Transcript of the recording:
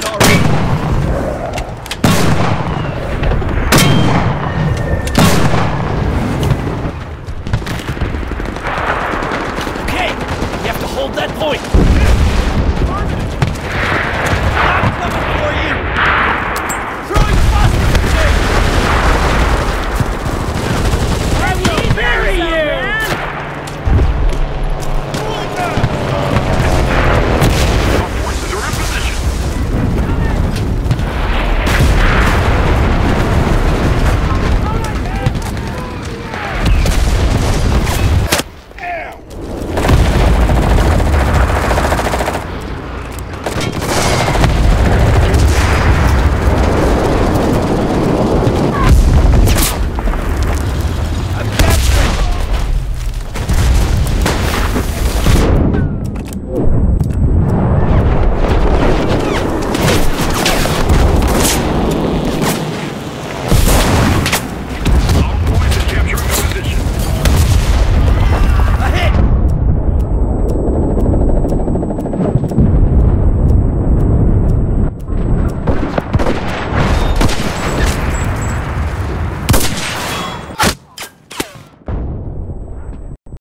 died already! hold that point!